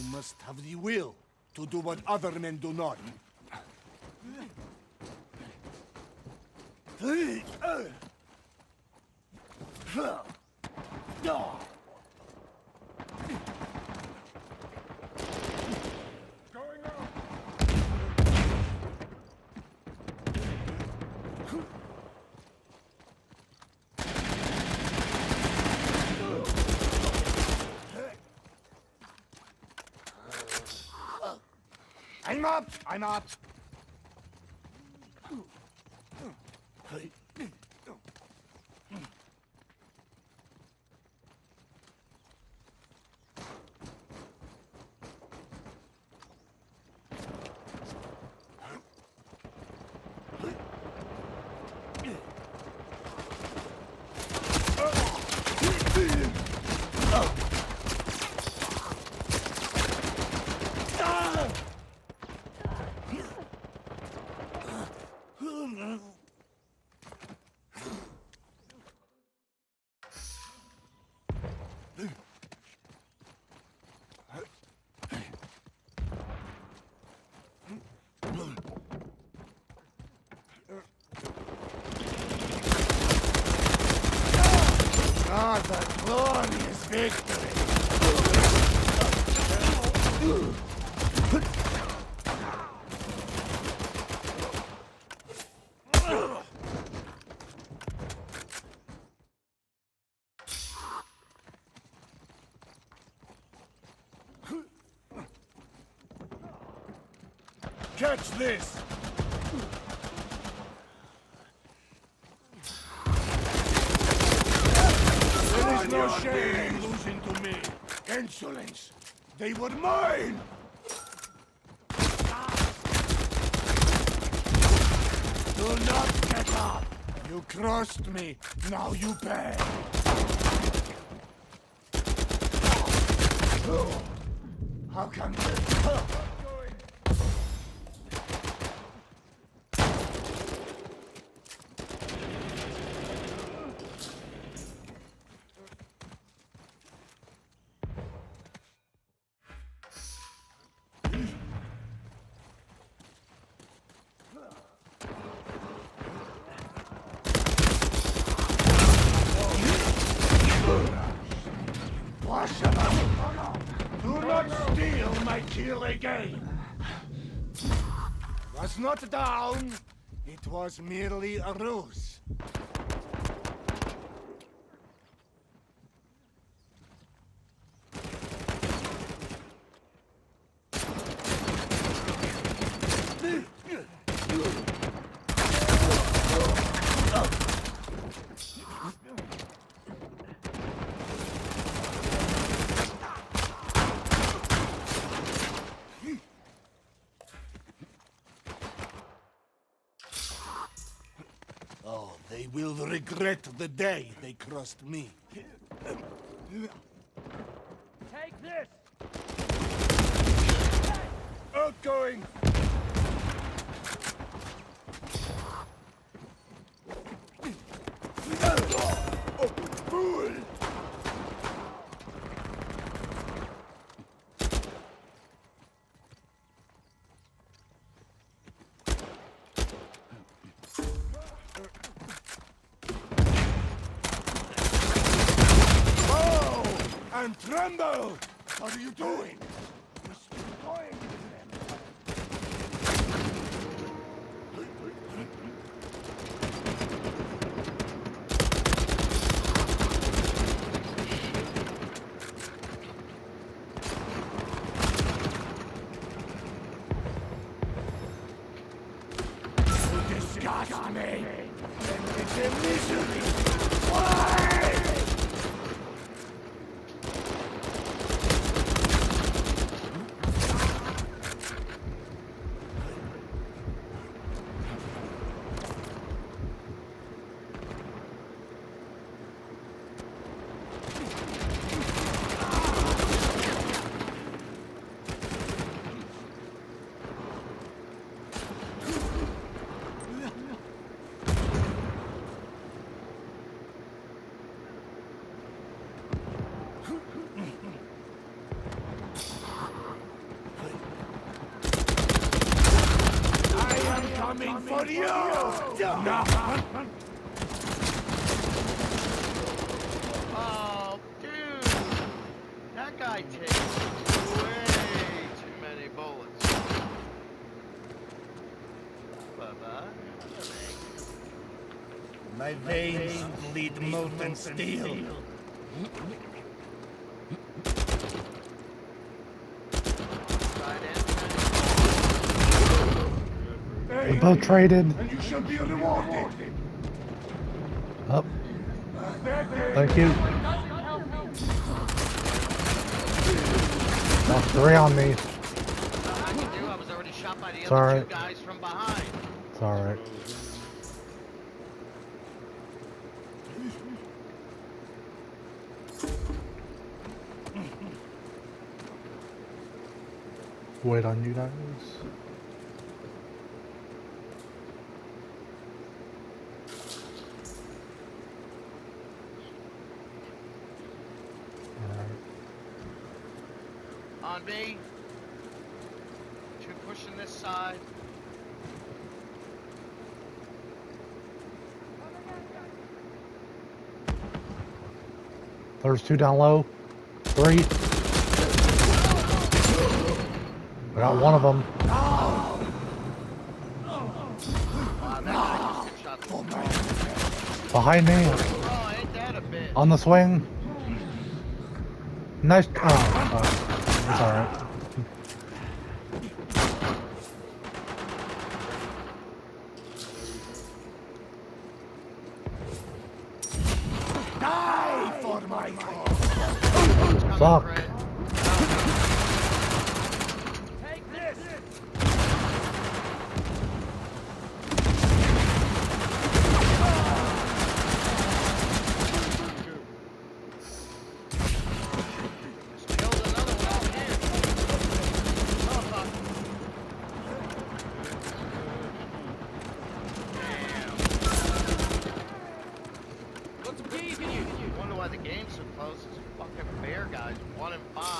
You must have the will to do what other men do not. I'm up! I'm up! Ah, the glorious victory! Catch this! No shame in losing to me. Insolence. They were mine! Do not get up! You crossed me. Now you pay. How come Do not steal my kill again! Was not down. It was merely a ruse. Oh, they will regret the day they crossed me. Take this! Outgoing! Oh, fool! Oh! And tremble! What are you doing? You're still toying with them. You disgust me! And it's a misery! Why? Adios! Nah. Oh, dude! That guy takes way too many bullets. My veins bleed molten steel. Right both traded. And you shall be rewarded. Up. Thank you. That's three on me. From behind. It's alright. Wait on you guys. On me. Two pushing this side. There's two down low. Three. I got one of them. Wow, that guy just got shot. Behind me. Oh, ain't that a bitch? On the swing. Nice. Oh, it's alright. Die for my cause. Fuck. Fred. Take this. Just killed another one out here. Oh, fuck. Got some keys in you. Wonder why the game's so close. This fucking bear guy's one and five.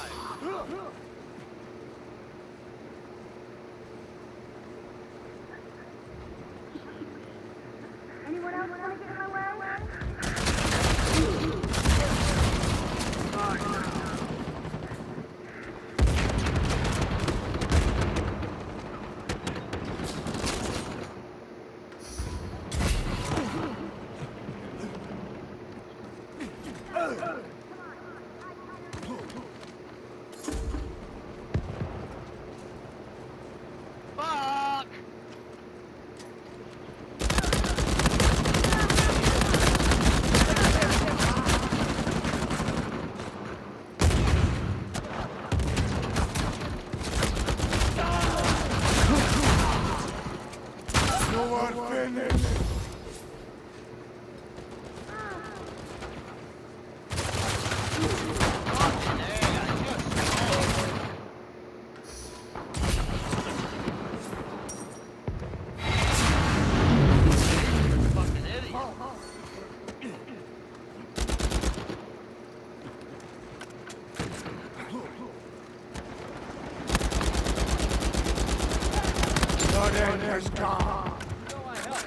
Has come. No, I help.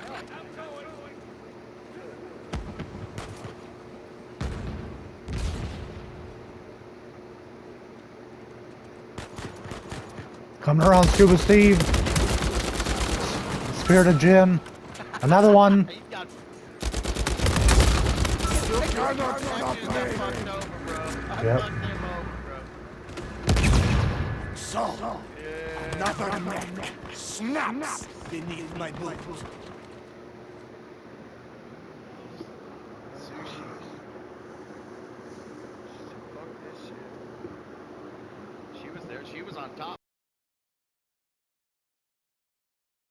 Coming around Scuba Steve. Spirited Jim. Another one. He got You cannot That stop dude got me. fucked over, bro. I Yep. fucked him over, So, another neck snaps beneath my boot.